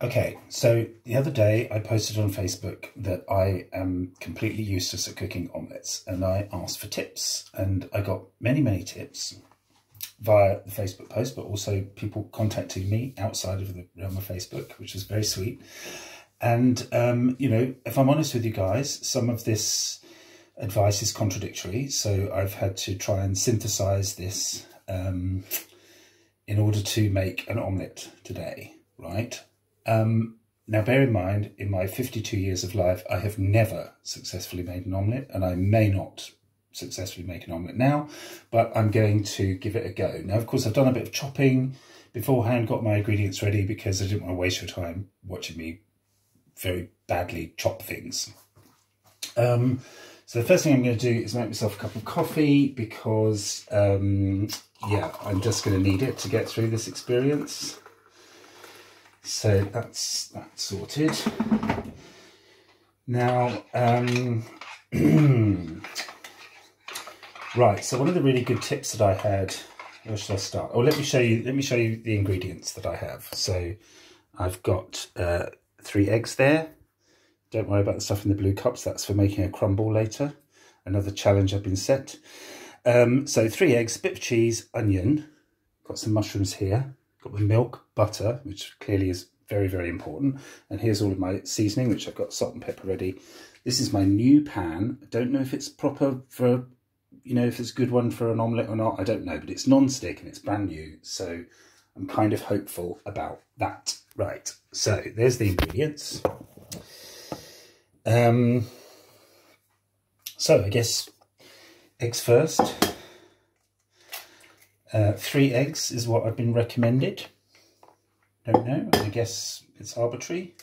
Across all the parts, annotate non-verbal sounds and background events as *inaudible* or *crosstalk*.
Okay, so the other day I posted on Facebook that I am completely useless at cooking omelettes and I asked for tips and I got many, many tips via the Facebook post, but also people contacting me outside of the realm of Facebook, which was very sweet. And, um, you know, if I'm honest with you guys, some of this advice is contradictory. So I've had to try and synthesize this um, in order to make an omelette today, right? Um, now, bear in mind, in my 52 years of life, I have never successfully made an omelette, and I may not successfully make an omelette now, but I'm going to give it a go. Now, of course, I've done a bit of chopping beforehand, got my ingredients ready because I didn't want to waste your time watching me very badly chop things. Um, so the first thing I'm going to do is make myself a cup of coffee because, um, yeah, I'm just going to need it to get through this experience. So that's that sorted. Now, um, *clears throat* right. So one of the really good tips that I had. Where should I start? Oh, let me show you. Let me show you the ingredients that I have. So I've got uh, three eggs there. Don't worry about the stuff in the blue cups. That's for making a crumble later. Another challenge I've been set. Um, so three eggs, bit of cheese, onion. Got some mushrooms here got the milk, butter, which clearly is very, very important. And here's all of my seasoning, which I've got salt and pepper ready. This is my new pan. I don't know if it's proper for, you know, if it's a good one for an omelette or not. I don't know, but it's non-stick and it's brand new. So I'm kind of hopeful about that. Right, so there's the ingredients. Um, so I guess eggs first. Uh, three eggs is what I've been recommended. Don't know, I guess it's arbitrary.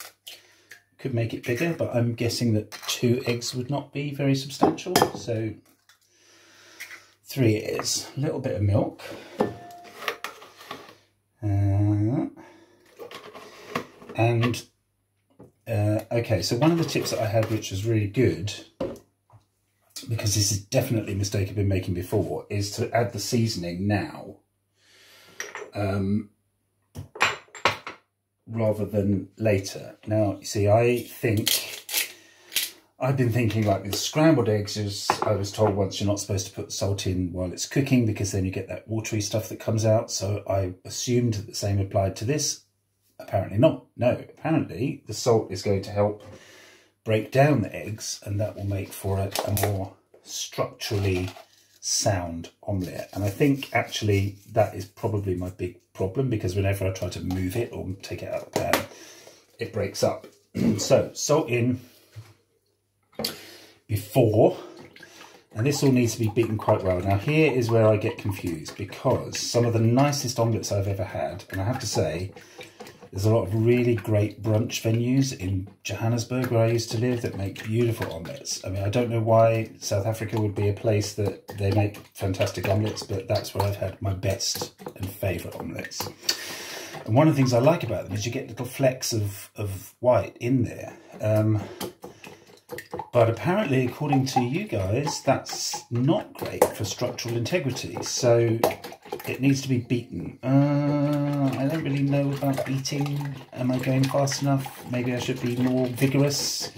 Could make it bigger, but I'm guessing that two eggs would not be very substantial. So three it is. A little bit of milk. Uh, and uh, okay, so one of the tips that I had, which was really good, because this is definitely a mistake I've been making before, is to add the seasoning now. Um, rather than later. Now, you see, I think, I've been thinking like with scrambled eggs, as I was told once, you're not supposed to put salt in while it's cooking because then you get that watery stuff that comes out. So I assumed that the same applied to this. Apparently not. No, apparently the salt is going to help break down the eggs and that will make for a, a more structurally sound omelette. And I think actually that is probably my big problem because whenever I try to move it or take it out pan, it breaks up. *clears throat* so salt in before, and this all needs to be beaten quite well. Now here is where I get confused because some of the nicest omelettes I've ever had, and I have to say, there's a lot of really great brunch venues in Johannesburg where I used to live that make beautiful omelettes. I mean, I don't know why South Africa would be a place that they make fantastic omelettes, but that's where I've had my best and favourite omelettes. And one of the things I like about them is you get little flecks of, of white in there. Um, but apparently, according to you guys, that's not great for structural integrity. So it needs to be beaten. Uh, I don't really know about beating. Am I going fast enough? Maybe I should be more vigorous.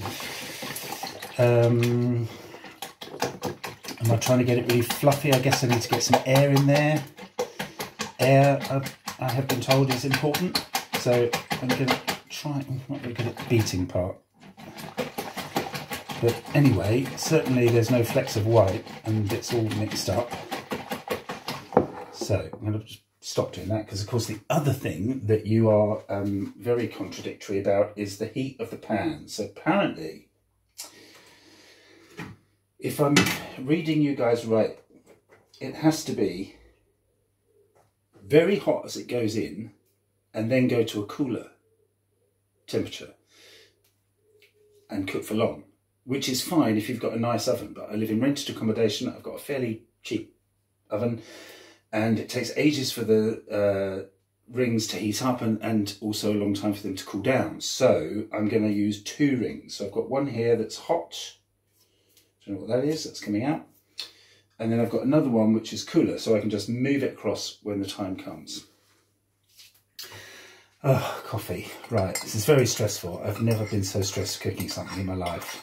Um, am I trying to get it really fluffy? I guess I need to get some air in there. Air, uh, I have been told, is important. So I'm going to try, I'm not very good at the beating part. But anyway, certainly there's no flecks of white and it's all mixed up. So I'm going to stop doing that because, of course, the other thing that you are um, very contradictory about is the heat of the pan. So apparently, if I'm reading you guys right, it has to be very hot as it goes in and then go to a cooler temperature and cook for long, which is fine if you've got a nice oven. But I live in rented accommodation. I've got a fairly cheap oven and it takes ages for the uh, rings to heat up and, and also a long time for them to cool down. So I'm going to use two rings. So I've got one here that's hot. Do you know what that is? That's coming out. And then I've got another one which is cooler, so I can just move it across when the time comes. Oh, coffee. Right, this is very stressful. I've never been so stressed cooking something in my life.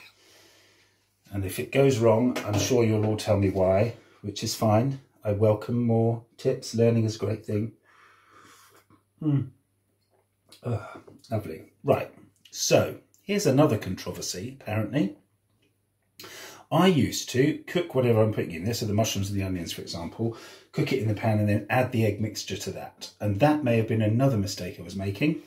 And if it goes wrong, I'm sure you'll all tell me why, which is fine. I welcome more tips. Learning is a great thing. Mm. Lovely. Right, so here's another controversy, apparently. I used to cook whatever I'm putting in there, so the mushrooms and the onions, for example, cook it in the pan and then add the egg mixture to that. And that may have been another mistake I was making.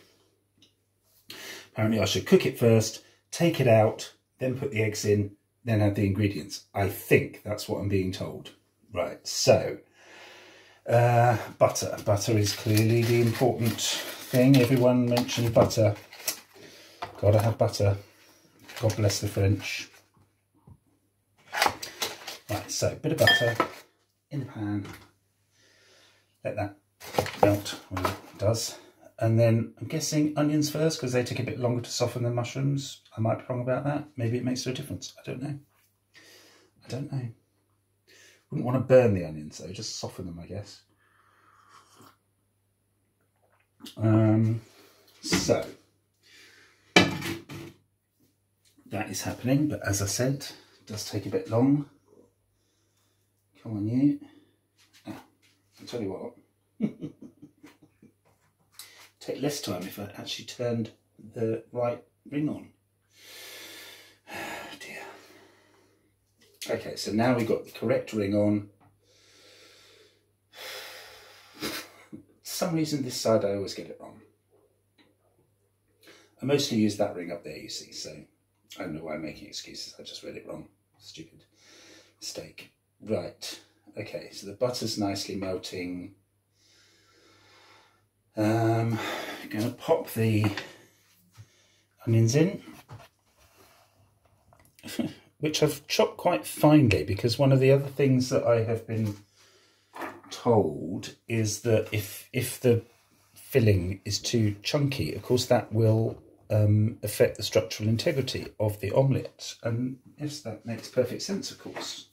Apparently I should cook it first, take it out, then put the eggs in, then add the ingredients. I think that's what I'm being told. Right, so uh, butter. Butter is clearly the important thing. Everyone mentioned butter. Gotta have butter. God bless the French. Right, so a bit of butter in the pan. Let that melt when it does. And then I'm guessing onions first because they take a bit longer to soften than mushrooms. I might be wrong about that. Maybe it makes no difference. I don't know. I don't know. Wouldn't want to burn the onions though, just soften them, I guess. Um, so, that is happening, but as I said, it does take a bit long. Come on, you. Ah, I'll tell you what. *laughs* take less time if I actually turned the right ring on. Okay, so now we've got the correct ring on. *sighs* some reason this side I always get it wrong. I mostly use that ring up there, you see, so I don't know why I'm making excuses. I just read it wrong. Stupid mistake. Right. Okay, so the butter's nicely melting. Um, I'm going to pop the onions in, *laughs* which I've chopped quite finely because one of the other things that I have been told is that if if the filling is too chunky, of course that will um, affect the structural integrity of the omelette. And yes, that makes perfect sense, of course.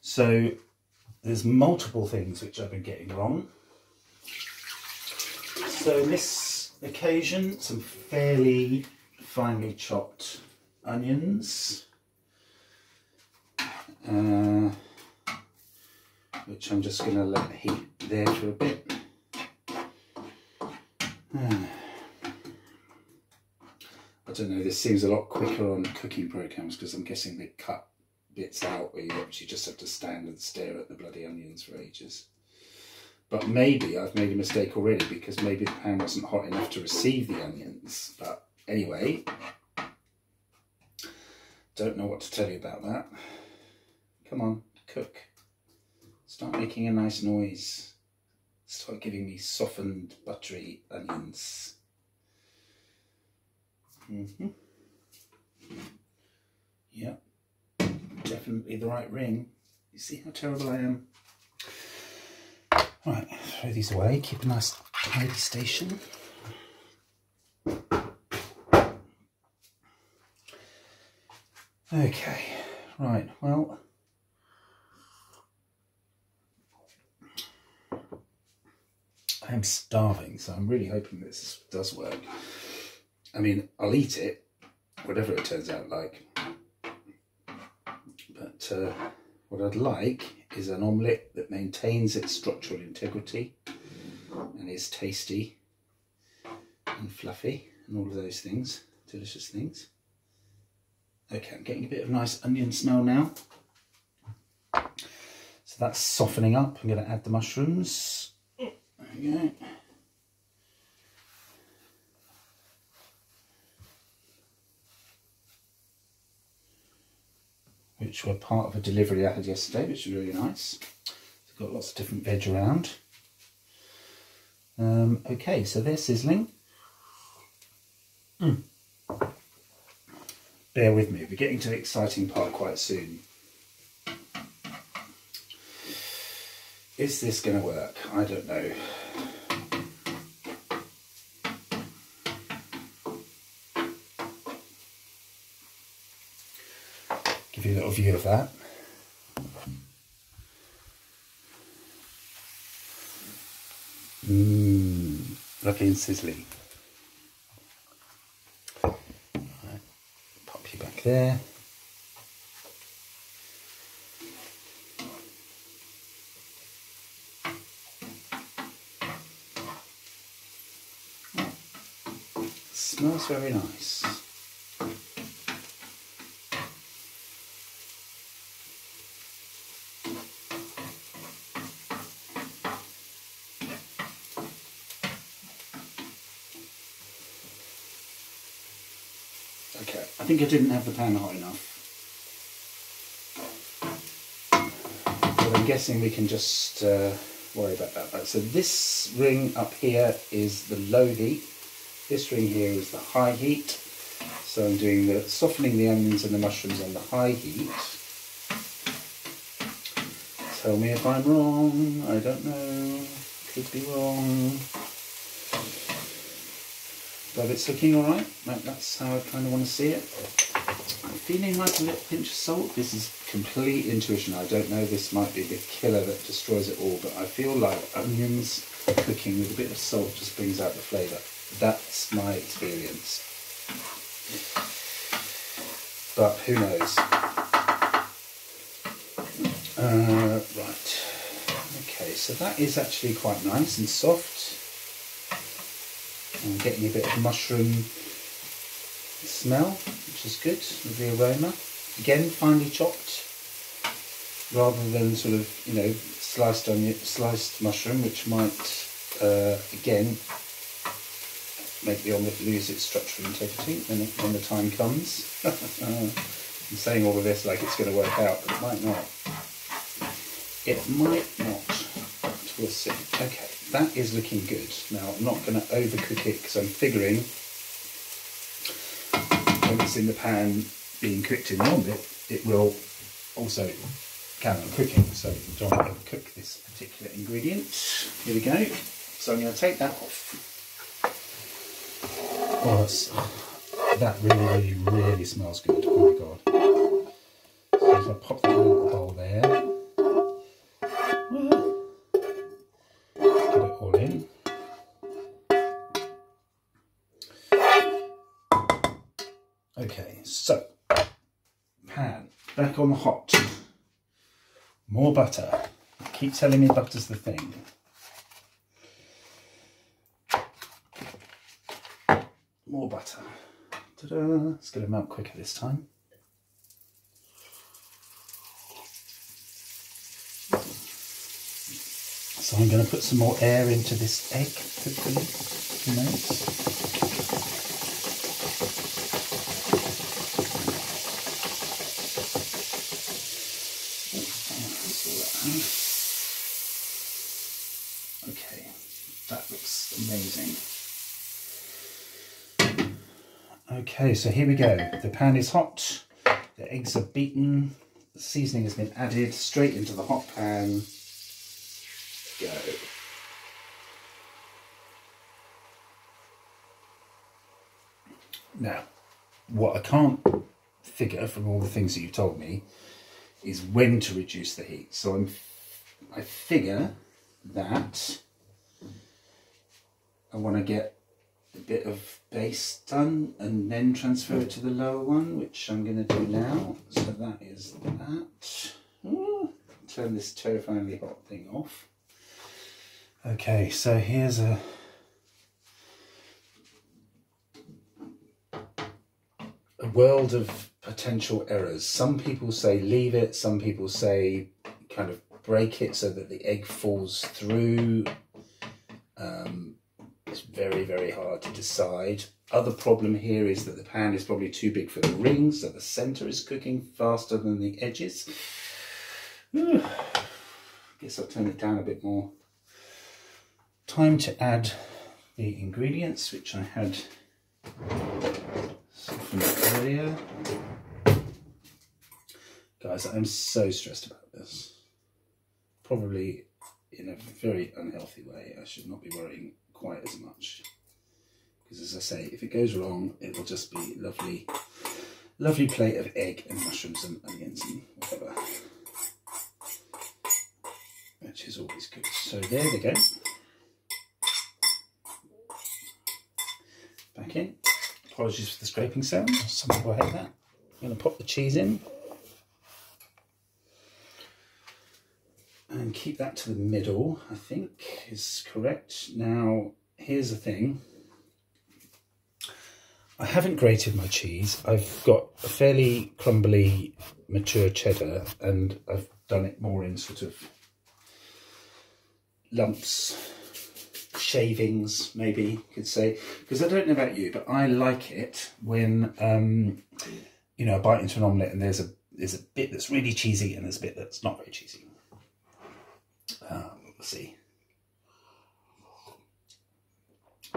So there's multiple things which I've been getting wrong. So this occasion, some fairly finely chopped onions. Uh, which I'm just going to let heat there for a bit. I don't know, this seems a lot quicker on cooking programs because I'm guessing they cut bits out where you actually just have to stand and stare at the bloody onions for ages. But maybe I've made a mistake already because maybe the pan wasn't hot enough to receive the onions. But anyway, don't know what to tell you about that. Come on, cook. Start making a nice noise. Start giving me softened buttery onions. Mm -hmm. Yep, definitely the right ring. You see how terrible I am? Right, throw these away, keep a nice tidy station. Okay, right, well, I am starving, so I'm really hoping this does work. I mean, I'll eat it, whatever it turns out like. But uh, what I'd like is an omelette that maintains its structural integrity and is tasty and fluffy and all of those things, delicious things. Okay, I'm getting a bit of nice onion smell now. So that's softening up. I'm going to add the mushrooms we go. Which were part of a delivery I had yesterday, which was really nice. It's got lots of different veg around. Um, okay, so they're sizzling. Mm. Bear with me, we're getting to the exciting part quite soon. Is this going to work? I don't know. You a little view of that. Mmm, fluffy and sizzly. Right, pop you back there. Smells very nice. Okay, I think I didn't have the pan hot enough. But I'm guessing we can just uh, worry about that. Right, so this ring up here is the low heat. This ring here is the high heat. So I'm doing the softening the onions and the mushrooms on the high heat. Tell me if I'm wrong. I don't know. Could be wrong but it's looking all right. That's how I kind of want to see it. I'm feeling like a little pinch of salt. This is complete intuition. I don't know. This might be the killer that destroys it all, but I feel like onions cooking with a bit of salt just brings out the flavour. That's my experience. But who knows? Uh, right. Okay, so that is actually quite nice and soft getting a bit of mushroom smell, which is good with the aroma. Again, finely chopped, rather than sort of you know sliced onion, sliced mushroom, which might uh, again make the omelette lose its structural integrity when, it, when the time comes. *laughs* I'm saying all of this like it's going to work out, but it might not. It might not. We'll see. Okay that is looking good. Now I'm not going to overcook it because I'm figuring when it's in the pan being cooked in the omelette, it will also carry on cooking. So I don't want to cook this particular ingredient. Here we go. So I'm going to take that off. Oh, that really, really, really smells good. Oh my god. So I'm going to pop that in the bowl there. Okay, so pan back on the hot. More butter. Keep telling me butter's the thing. More butter. It's going to melt quicker this time. So I'm going to put some more air into this egg, hopefully. Okay, that looks amazing. Okay, so here we go. The pan is hot, the eggs are beaten, the seasoning has been added straight into the hot pan. Go. Now, what I can't figure from all the things that you've told me is when to reduce the heat. So I'm, I figure that I want to get a bit of base done and then transfer it to the lower one, which I'm going to do now. So that is that. Ooh, turn this terrifyingly hot thing off. Okay, so here's a a world of potential errors. Some people say leave it, some people say kind of break it so that the egg falls through. Um, very, very hard to decide. Other problem here is that the pan is probably too big for the ring, so the center is cooking faster than the edges. Guess I'll turn it down a bit more. Time to add the ingredients, which I had softened earlier. Guys, I'm so stressed about this. Probably in a very unhealthy way. I should not be worrying quite as much. Because as I say, if it goes wrong, it will just be lovely, lovely plate of egg and mushrooms and onions and whatever. Which is always good. So there we go. back in. Apologies for the scraping sound. Some people hate that. I'm going to pop the cheese in. And keep that to the middle, I think is correct. Now, here's the thing. I haven't grated my cheese. I've got a fairly crumbly mature cheddar and I've done it more in sort of lumps shavings, maybe you could say. Because I don't know about you, but I like it when, um, you know, I bite into an omelette and there's a there's a bit that's really cheesy and there's a bit that's not very cheesy. Um, let's see.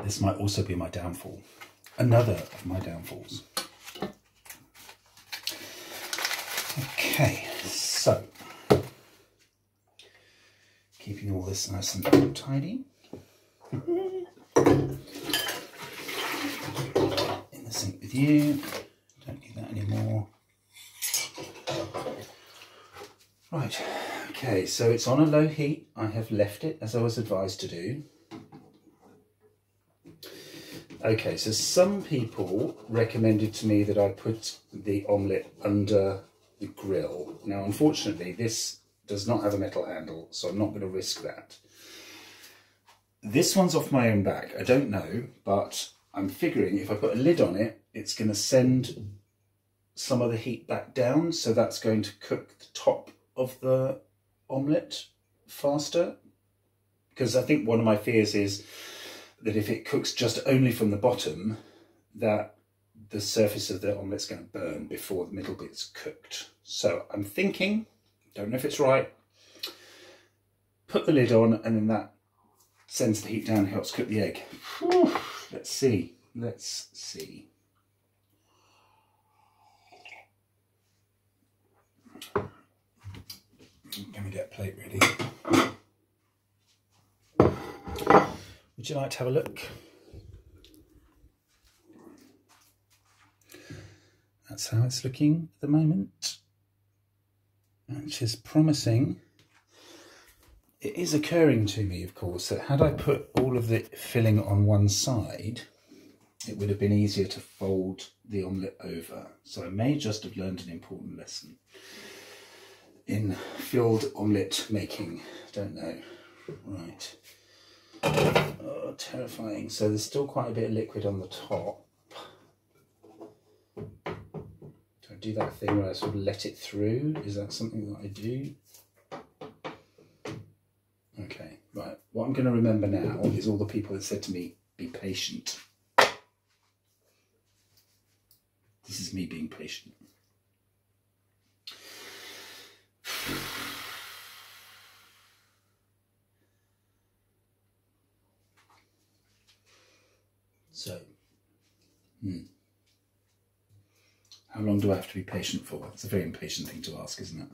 This might also be my downfall. Another of my downfalls. Okay, so keeping all this nice and tidy. In the sink with you. Don't need that anymore. Right, okay, so it's on a low heat. I have left it as I was advised to do. Okay, so some people recommended to me that I put the omelette under the grill. Now, unfortunately, this does not have a metal handle, so I'm not going to risk that. This one's off my own back. I don't know, but I'm figuring if I put a lid on it, it's going to send some of the heat back down. So that's going to cook the top of the omelette faster. Because I think one of my fears is that if it cooks just only from the bottom, that the surface of the omelette's going to burn before the middle bit's cooked. So I'm thinking, don't know if it's right, put the lid on and then that sends the heat down, helps cook the egg. Whew. Let's see. Let's see. Can we get a plate ready? Would you like to have a look? That's how it's looking at the moment, which is promising it is occurring to me, of course, that had I put all of the filling on one side, it would have been easier to fold the omelette over. So I may just have learned an important lesson in filled omelette making. Don't know. Right. Oh, terrifying. So there's still quite a bit of liquid on the top. Do I do that thing where I sort of let it through? Is that something that I do? Okay, right. What I'm going to remember now is all the people that said to me, be patient. This is me being patient. So, hmm. How long do I have to be patient for? It's a very impatient thing to ask, isn't it?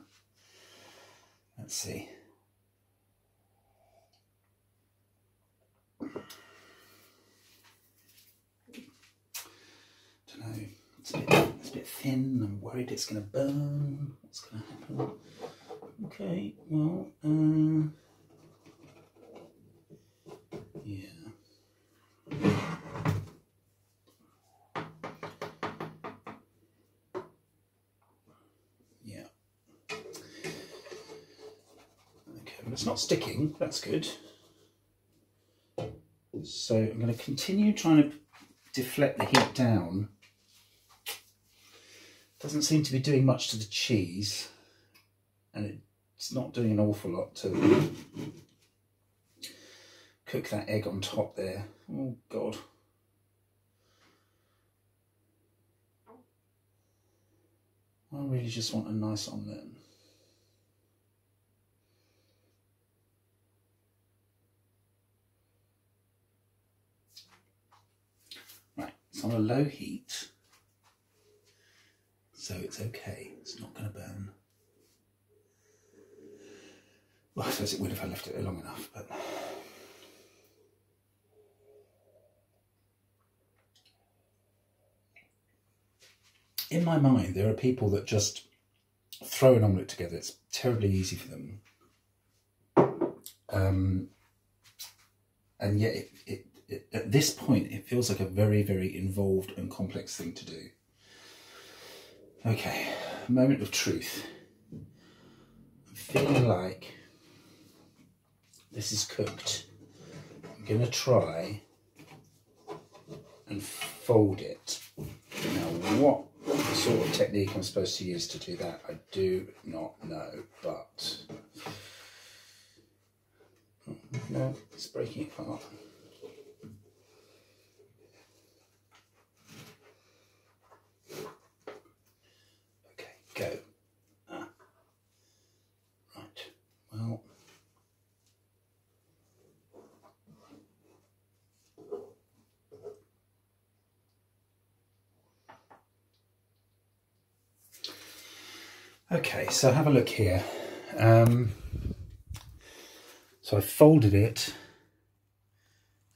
Let's see. Don't know. It's a bit thin. I'm worried it's going to burn. What's going to happen? Okay, well, uh, yeah. Yeah. Okay, well, it's not sticking. That's good. So I'm going to continue trying to deflect the heat down doesn't seem to be doing much to the cheese and it's not doing an awful lot to cook that egg on top there. Oh God. I really just want a nice omelette. Right, it's on a low heat so it's okay. It's not going to burn. Well, I suppose it would if I left it long enough, but. In my mind, there are people that just throw an omelette together. It's terribly easy for them. Um, and yet it, it, at this point, it feels like a very, very involved and complex thing to do. Okay, moment of truth. I'm feeling like this is cooked. I'm going to try and fold it. Now, what sort of technique I'm supposed to use to do that, I do not know, but hmm, no, it's breaking apart. Go. Ah. Right, well. Okay, so have a look here. Um, so I folded it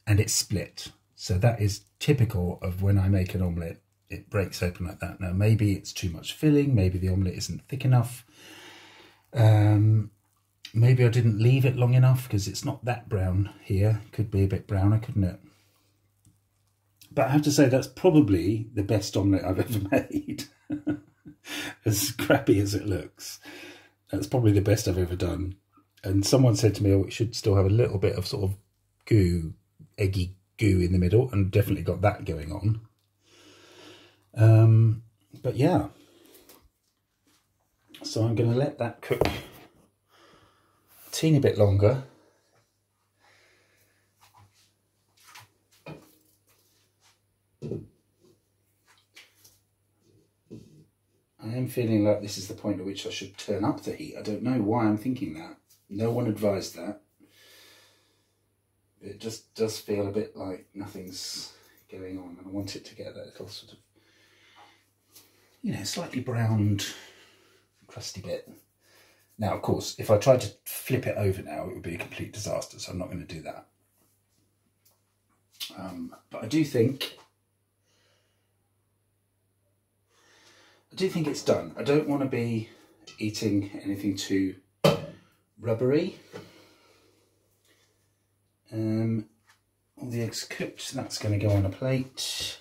and it split. So that is typical of when I make an omelette, it breaks open like that. Now, maybe it's too much filling, maybe the omelette isn't thick enough. Um, maybe I didn't leave it long enough because it's not that brown here. Could be a bit browner, couldn't it? But I have to say that's probably the best omelette I've *laughs* ever made. *laughs* as crappy as it looks, that's probably the best I've ever done. And someone said to me, oh, it should still have a little bit of sort of goo, eggy goo in the middle, and definitely got that going on. Um, but yeah. So I'm going to let that cook a teeny bit longer. I am feeling like this is the point at which I should turn up the heat. I don't know why I'm thinking that. No one advised that. It just does feel a bit like nothing's going on and I want it to get that little sort of, you know, slightly browned, crusty bit. Now, of course, if I tried to flip it over now, it would be a complete disaster, so I'm not going to do that. Um, but I do think I do think it's done. I don't want to be eating anything too rubbery. Um, all the eggs cooked, that's going to go on a plate.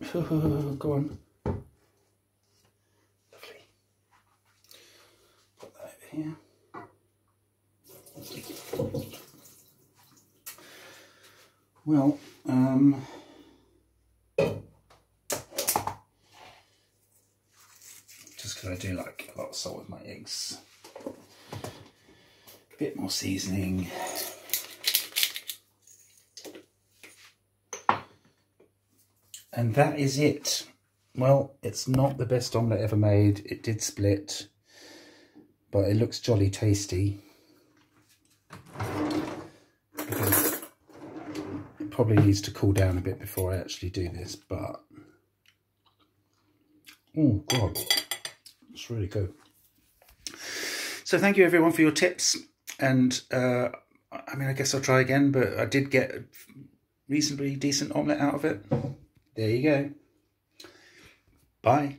*laughs* go on. Lovely. Put that over here. Well, um, because I do like a lot of salt with my eggs. A bit more seasoning. And that is it. Well, it's not the best omelette ever made. It did split, but it looks jolly tasty. It probably needs to cool down a bit before I actually do this, but... Oh, God. It's really good. So thank you everyone for your tips. And uh, I mean, I guess I'll try again, but I did get reasonably decent omelette out of it. There you go. Bye.